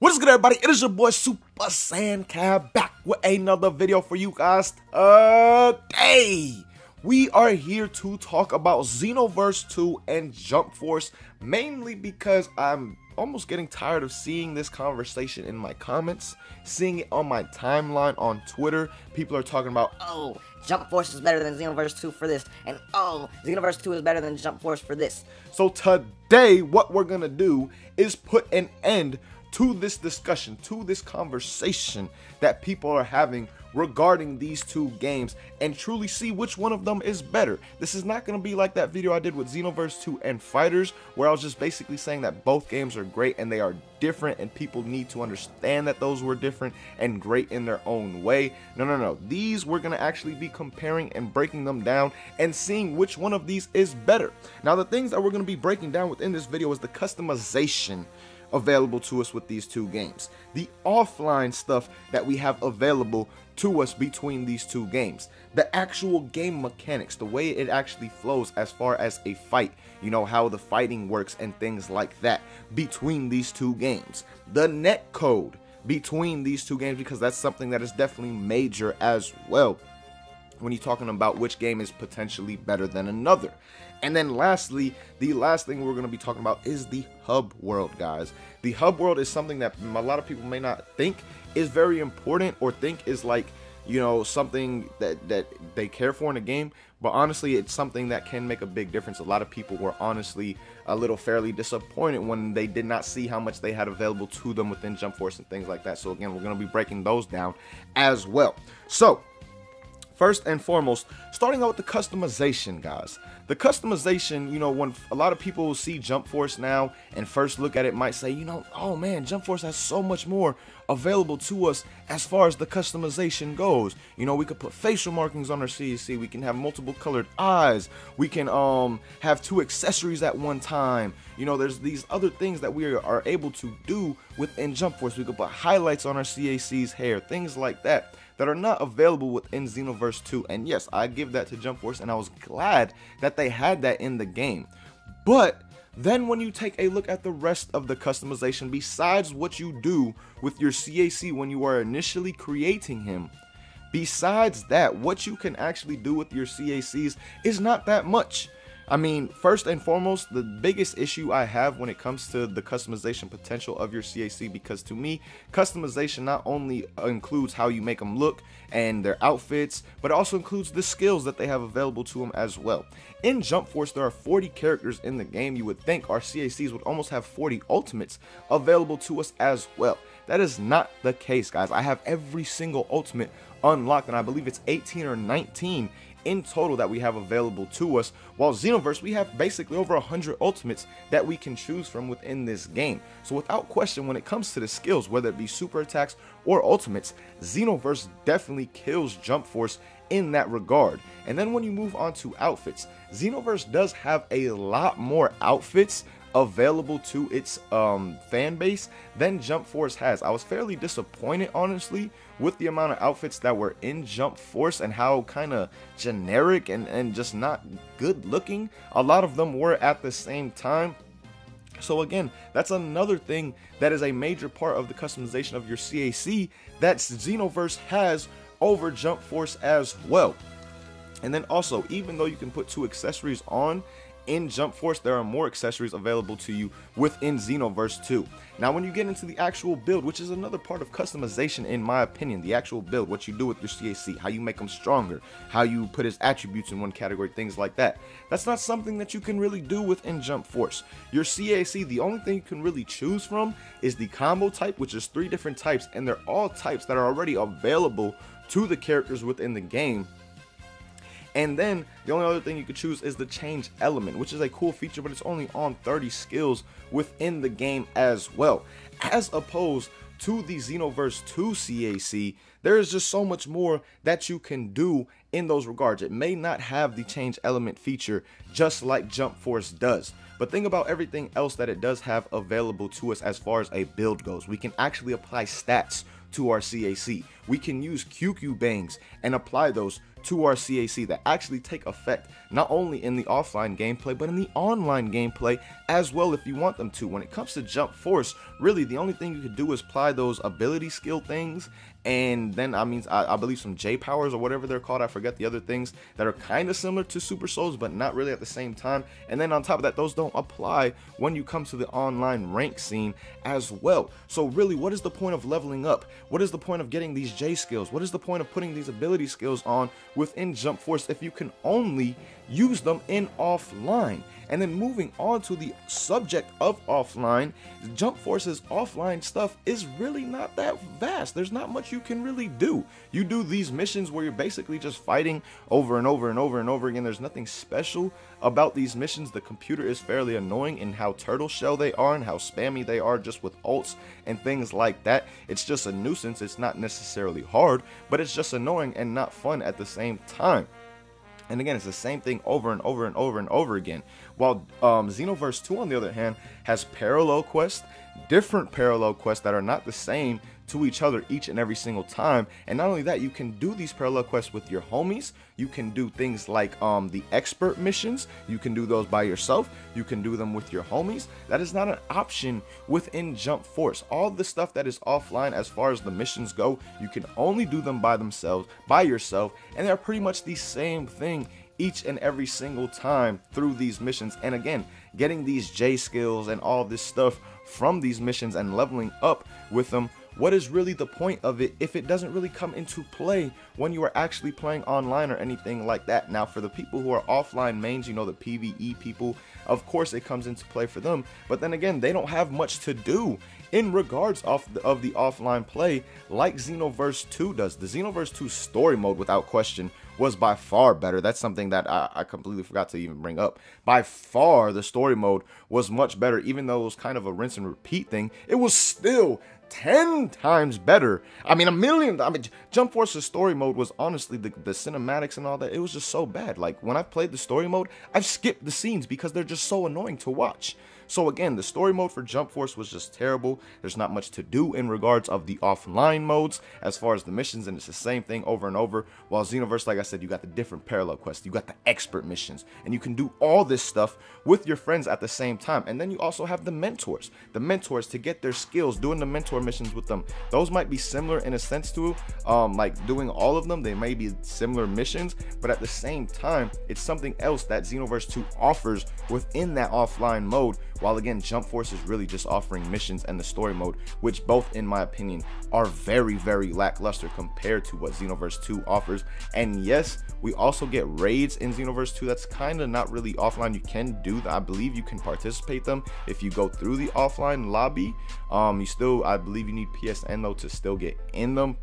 What is good, everybody? It is your boy Super Saiyan Cab back with another video for you guys today. We are here to talk about Xenoverse 2 and Jump Force, mainly because I'm almost getting tired of seeing this conversation in my comments, seeing it on my timeline on Twitter. People are talking about, oh, Jump Force is better than Xenoverse 2 for this, and oh, Xenoverse 2 is better than Jump Force for this. So today, what we're gonna do is put an end to this discussion, to this conversation that people are having regarding these two games and truly see which one of them is better. This is not going to be like that video I did with Xenoverse 2 and FighterZ where I was just basically saying that both games are great and they are different and people need to understand that those were different and great in their own way. No, no, no. These we're going to actually be comparing and breaking them down and seeing which one of these is better. Now, the things that we're going to be breaking down within this video is the customization available to us with these two games. The offline stuff that we have available to us between these two games. The actual game mechanics, the way it actually flows as far as a fight, you know, how the fighting works and things like that between these two games. The net code between these two games because that's something that is definitely major as well when you're talking about which game is potentially better than another. And then lastly, the last thing we're going to be talking about is the hub world, guys. The hub world is something that a lot of people may not think is very important or think is like, you know, something that that they care for in a game, but honestly, it's something that can make a big difference. A lot of people were honestly a little fairly disappointed when they did not see how much they had available to them within Jump Force and things like that. So again, we're going to be breaking those down as well. So, First and foremost, starting out with the customization, guys. The customization, you know, when a lot of people see Jump Force now and first look at it might say, you know, oh man, Jump Force has so much more available to us as far as the customization goes. You know, we could put facial markings on our CAC, we can have multiple colored eyes, we can um have two accessories at one time. You know, there's these other things that we are able to do within Jump Force. We could put highlights on our CAC's hair, things like that that are not available within Xenoverse 2. And yes, I give that to Jump Force, and I was glad that they had that in the game. But then when you take a look at the rest of the customization, besides what you do with your CAC when you are initially creating him, besides that, what you can actually do with your CACs is not that much. I mean, first and foremost, the biggest issue I have when it comes to the customization potential of your CAC, because to me, customization not only includes how you make them look and their outfits, but it also includes the skills that they have available to them as well. In Jump Force, there are 40 characters in the game. You would think our CACs would almost have 40 ultimates available to us as well. That is not the case, guys. I have every single ultimate unlocked, and I believe it's 18 or 19 in total that we have available to us. While Xenoverse, we have basically over 100 ultimates that we can choose from within this game. So without question, when it comes to the skills, whether it be super attacks or ultimates, Xenoverse definitely kills Jump Force in that regard. And then when you move on to outfits, Xenoverse does have a lot more outfits available to its um, fan base than Jump Force has. I was fairly disappointed, honestly, with the amount of outfits that were in Jump Force and how kind of generic and, and just not good looking a lot of them were at the same time. So again, that's another thing that is a major part of the customization of your CAC that Xenoverse has over Jump Force as well. And then also, even though you can put two accessories on, in Jump Force, there are more accessories available to you within Xenoverse 2. Now, when you get into the actual build, which is another part of customization in my opinion, the actual build, what you do with your CAC, how you make them stronger, how you put his attributes in one category, things like that. That's not something that you can really do within Jump Force. Your CAC, the only thing you can really choose from is the combo type, which is three different types, and they're all types that are already available to the characters within the game and then the only other thing you could choose is the change element, which is a cool feature, but it's only on 30 skills within the game as well. As opposed to the Xenoverse 2 CAC, there is just so much more that you can do in those regards. It may not have the change element feature just like Jump Force does, but think about everything else that it does have available to us as far as a build goes. We can actually apply stats to our CAC. We can use QQ bangs and apply those to our CAC that actually take effect not only in the offline gameplay but in the online gameplay as well if you want them to. When it comes to Jump Force, really the only thing you could do is apply those ability skill things and then I mean I, I, believe some J powers or whatever they're called. I forget the other things that are kind of similar to Super Souls, but not really at the same time. And then on top of that, those don't apply when you come to the online rank scene as well. So really, what is the point of leveling up? What is the point of getting these J skills? What is the point of putting these ability skills on within Jump Force if you can only use them in offline? And then moving on to the subject of offline, Jump Force's offline stuff is really not that vast. There's not much you can really do. You do these missions where you're basically just fighting over and over and over and over again. There's nothing special about these missions. The computer is fairly annoying in how turtle shell they are and how spammy they are just with ults and things like that. It's just a nuisance. It's not necessarily hard, but it's just annoying and not fun at the same time. And again, it's the same thing over and over and over and over again. While um, Xenoverse 2, on the other hand, has parallel quests, different parallel quests that are not the same to each other each and every single time. And not only that, you can do these parallel quests with your homies. You can do things like um, the expert missions. You can do those by yourself. You can do them with your homies. That is not an option within Jump Force. All the stuff that is offline as far as the missions go, you can only do them by themselves, by yourself, and they're pretty much the same thing each and every single time through these missions. And again, getting these J skills and all this stuff from these missions and leveling up with them what is really the point of it if it doesn't really come into play when you are actually playing online or anything like that? Now, for the people who are offline mains, you know, the PvE people, of course it comes into play for them, but then again, they don't have much to do in regards of the, of the offline play like Xenoverse 2 does. The Xenoverse 2 story mode, without question, was by far better. That's something that I, I, completely forgot to even bring up. By far, the story mode was much better, even though it was kind of a rinse and repeat thing. It was still 10 times better. I mean, a million. I mean, Jump Force's story mode was honestly the, the cinematics and all that. It was just so bad. Like, when I've played the story mode, I've skipped the scenes because they're just so annoying to watch. So again, the story mode for Jump Force was just terrible. There's not much to do in regards of the offline modes as far as the missions, and it's the same thing over and over. While Xenoverse, like I said, you got the different parallel quests, you got the expert missions, and you can do all this stuff with your friends at the same time. And then you also have the mentors, the mentors to get their skills, doing the mentor missions with them. Those might be similar in a sense to um, like doing all of them. They may be similar missions, but at the same time, it's something else that Xenoverse 2 offers within that offline mode while again, Jump Force is really just offering missions and the story mode, which both, in my opinion, are very, very lackluster compared to what Xenoverse 2 offers. And yes, we also get raids in Xenoverse 2. That's kind of not really offline. You can do that. I believe you can participate them if you go through the offline lobby. Um, you still, I believe you need PSN though to still get in them.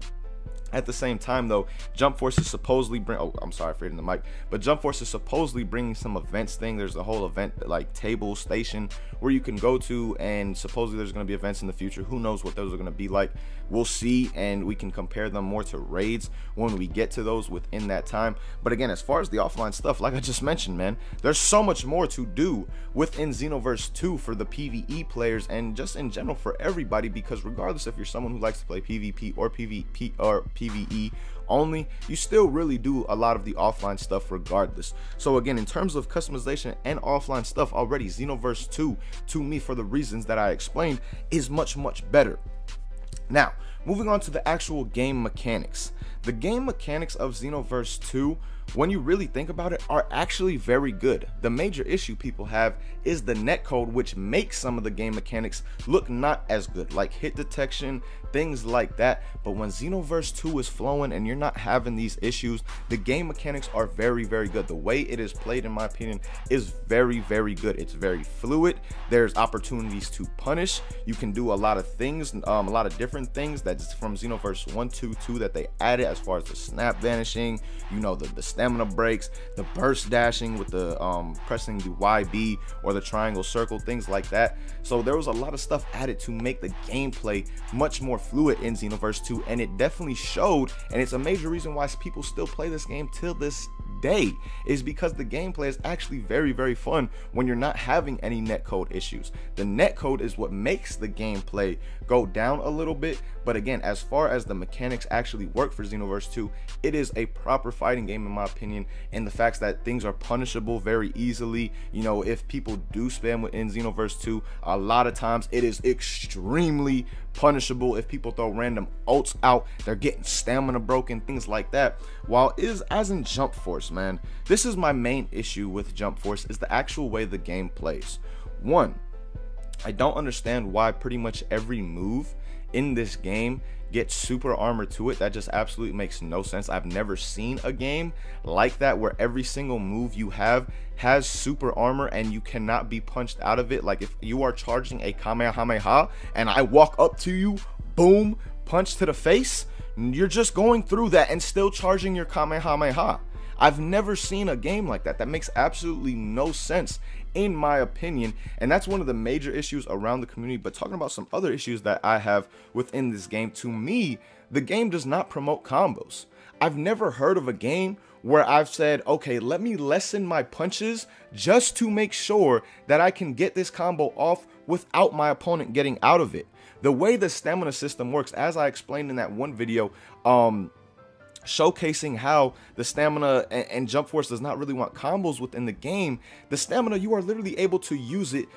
At the same time, though, Jump Force is supposedly bring. Oh, I'm sorry for hitting the mic, but Jump Force is supposedly bringing some events thing. There's a whole event like table station where you can go to, and supposedly there's going to be events in the future. Who knows what those are going to be like? We'll see, and we can compare them more to raids when we get to those within that time. But again, as far as the offline stuff, like I just mentioned, man, there's so much more to do within Xenoverse 2 for the PvE players and just in general for everybody. Because regardless if you're someone who likes to play PvP or PvP or PvE only, you still really do a lot of the offline stuff regardless. So again, in terms of customization and offline stuff already, Xenoverse 2, to me, for the reasons that I explained, is much, much better. Now, moving on to the actual game mechanics. The game mechanics of Xenoverse 2 when you really think about it, are actually very good. The major issue people have is the netcode, which makes some of the game mechanics look not as good, like hit detection, things like that. But when Xenoverse 2 is flowing and you're not having these issues, the game mechanics are very, very good. The way it is played, in my opinion, is very, very good. It's very fluid. There's opportunities to punish. You can do a lot of things, um, a lot of different things that's from Xenoverse 1, 2, 2 that they added as far as the snap vanishing, you know, the, the stamina breaks, the burst dashing with the um, pressing the YB or the triangle circle, things like that. So there was a lot of stuff added to make the gameplay much more fluid in Xenoverse 2, and it definitely showed. And it's a major reason why people still play this game till this day is because the gameplay is actually very, very fun when you're not having any netcode issues. The netcode is what makes the gameplay go down a little bit. But again, as far as the mechanics actually work for Xenoverse 2, it is a proper fighting game in my opinion. And the facts that things are punishable very easily. You know, if people do spam within Xenoverse 2, a lot of times it is extremely punishable if people throw random ults out they're getting stamina broken things like that while is as in jump force man this is my main issue with jump force is the actual way the game plays one i don't understand why pretty much every move in this game get super armor to it that just absolutely makes no sense. I've never seen a game like that where every single move you have has super armor and you cannot be punched out of it. Like if you are charging a kamehameha and i walk up to you boom punch to the face you're just going through that and still charging your kamehameha. I've never seen a game like that. That makes absolutely no sense in my opinion. And that's one of the major issues around the community. But talking about some other issues that I have within this game, to me, the game does not promote combos. I've never heard of a game where I've said, okay, let me lessen my punches just to make sure that I can get this combo off without my opponent getting out of it. The way the stamina system works, as I explained in that one video, um, showcasing how the stamina and, and, jump force does not really want combos within the game the stamina you are literally able to use it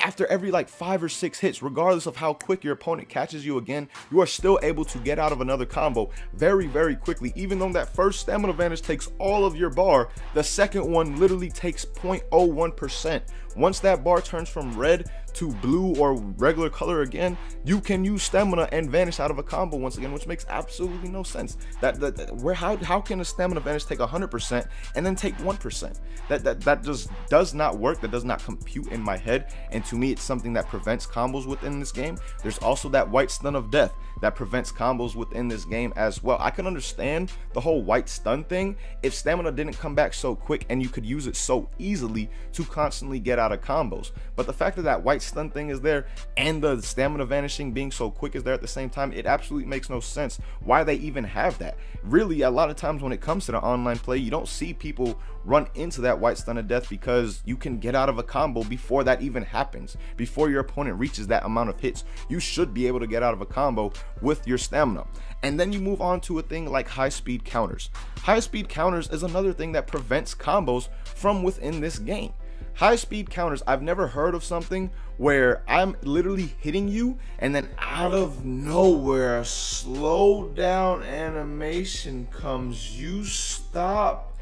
after every like five or six hits regardless of how quick your opponent catches you again you are still able to get out of another combo very very quickly. Even though that first stamina advantage takes all of your bar the second one literally takes 0.01 percent once that bar turns from red to blue or regular color again, you can use stamina and vanish out of a combo once again, which makes absolutely no sense. That, that, that where how how can a stamina vanish take 100% and then take 1%? That that that just does not work. That does not compute in my head. And to me, it's something that prevents combos within this game. There's also that white stun of death that prevents combos within this game as well. I can understand the whole white stun thing if stamina didn't come back so quick and you could use it so easily to constantly get out of combos. But the fact that that white stun thing is there and the stamina vanishing being so quick is there at the same time, it absolutely makes no sense why they even have that. Really, a lot of times when it comes to the online play, you don't see people run into that white stun of death because you can get out of a combo before that even happens. Before your opponent reaches that amount of hits, you should be able to get out of a combo with your stamina. And then you move on to a thing like high speed counters. High speed counters is another thing that prevents combos from within this game. High speed counters, I've never heard of something where I'm literally hitting you and then out of nowhere a slow down animation comes. You stop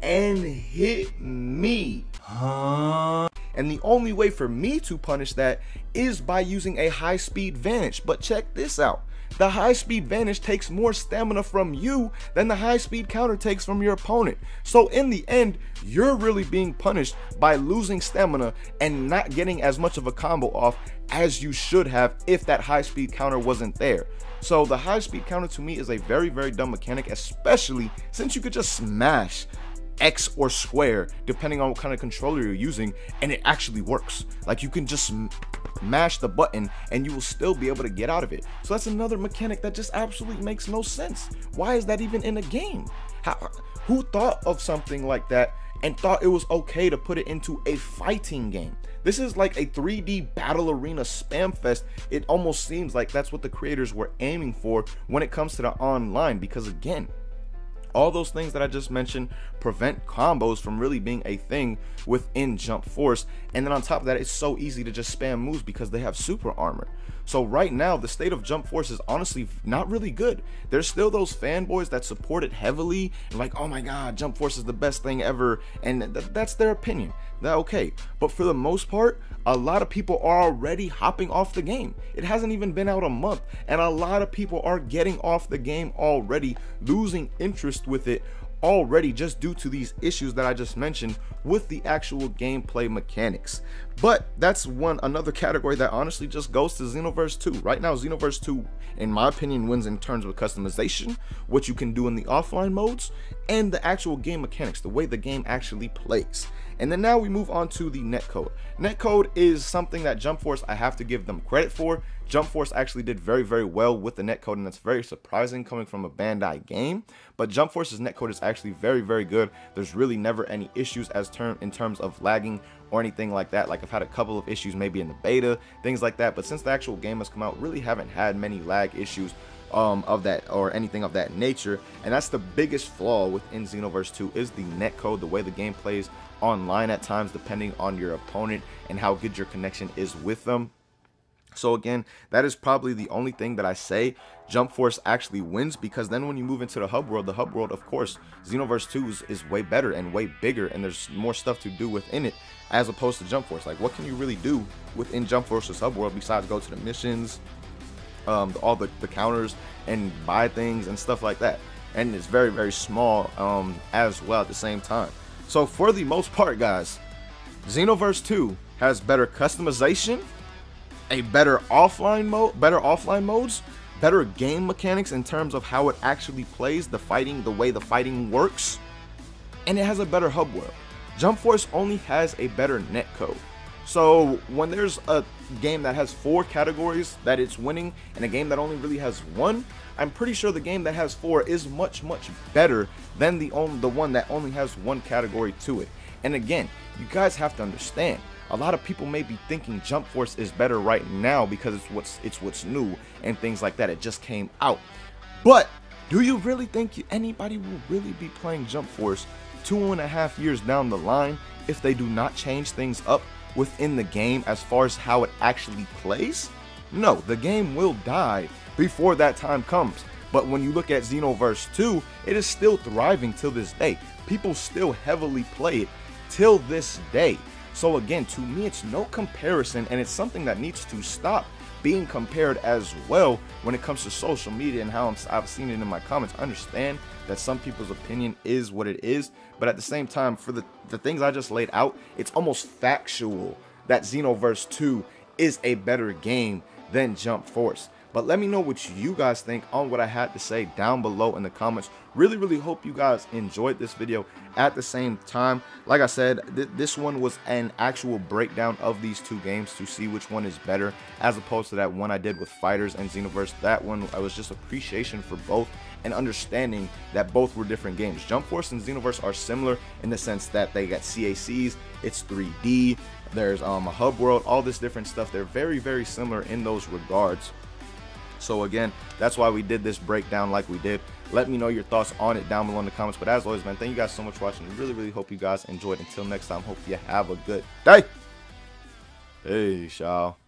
and hit me. Huh? And the only way for me to punish that is by using a high speed vanish. But check this out. The high speed vanish takes more stamina from you than the high speed counter takes from your opponent. So in the end, you're really being punished by losing stamina and not getting as much of a combo off as you should have if that high speed counter wasn't there. So the high speed counter to me is a very, very dumb mechanic, especially since you could just smash X or square, depending on what kind of controller you're using, and it actually works. Like you can just mash the button and you will still be able to get out of it. So that's another mechanic that just absolutely makes no sense. Why is that even in a game? How, who thought of something like that and thought it was okay to put it into a fighting game? This is like a 3D battle arena spam fest. It almost seems like that's what the creators were aiming for when it comes to the online because again, all those things that I just mentioned prevent combos from really being a thing within Jump Force. And then on top of that, it's so easy to just spam moves because they have super armor. So right now, the state of Jump Force is honestly not really good. There's still those fanboys that support it heavily like, oh my god, Jump Force is the best thing ever, and th- that's their opinion. That okay. But for the most part, a lot of people are already hopping off the game. It hasn't even been out a month, and a lot of people are getting off the game already, losing interest with it already just due to these issues that I just mentioned with the actual gameplay mechanics. But that's one another category that honestly just goes to Xenoverse 2. Right now, Xenoverse 2, in my opinion, wins in terms of customization, what you can do in the offline modes, and the actual game mechanics, the way the game actually plays. And then now we move on to the netcode. Netcode is something that Jump Force, I have to give them credit for. Jump Force actually did very, very well with the netcode, and that's very surprising coming from a Bandai game. But Jump Force's netcode is actually very, very good. There's really never any issues as term in terms of lagging or anything like that. Like I've had a couple of issues maybe in the beta, things like that. But since the actual game has come out, really haven't had many lag issues um, of that or anything of that nature. And that's the biggest flaw within Xenoverse 2 is the netcode, the way the game plays online at times, depending on your opponent and how good your connection is with them. So again, that is probably the only thing that I say Jump Force actually wins because then when you move into the hub world, the hub world, of course, Xenoverse 2 is, is, way better and way bigger and there's more stuff to do within it as opposed to Jump Force. Like what can you really do within Jump Force's hub world besides go to the missions, um, all the, the counters and buy things and stuff like that. And it's very, very small um, as well at the same time. So for the most part, guys, Xenoverse 2 has better customization, a better offline mode, better offline modes, better game mechanics in terms of how it actually plays, the fighting, the way the fighting works, and it has a better hub world. Jump Force only has a better netcode. So when there's a game that has four categories that it's winning and a game that only really has one, I'm pretty sure the game that has four is much much better than the only the one that only has one category to it. And again, you guys have to understand. A lot of people may be thinking Jump Force is better right now because it's what's it's what's new and things like that. It just came out. But do you really think anybody will really be playing Jump Force two and a half years down the line if they do not change things up within the game as far as how it actually plays? No, the game will die before that time comes. But when you look at Xenoverse 2, it is still thriving till this day. People still heavily play it till this day. So again, to me, it's no comparison, and it's something that needs to stop being compared as well when it comes to social media and how i have seen it in my comments. I understand that some people's opinion is what it is, but at the same time, for the, the things I just laid out, it's almost factual that Xenoverse 2 is a better game than Jump Force. But let me know what you guys think on what I had to say down below in the comments. Really, really hope you guys enjoyed this video. At the same time, like I said, th this one was an actual breakdown of these two games to see which one is better as opposed to that one I did with FighterZ and Xenoverse. That one, I was just appreciation for both and understanding that both were different games. Jump Force and Xenoverse are similar in the sense that they got CACs, it's 3D, there's um, a hub world, all this different stuff. They're very, very similar in those regards. So again, that's why we did this breakdown like we did. Let me know your thoughts on it down below in the comments. But as always, man, thank you guys so much for watching. Really, really hope you guys enjoyed. Until next time, hope you have a good day. Hey, y'all.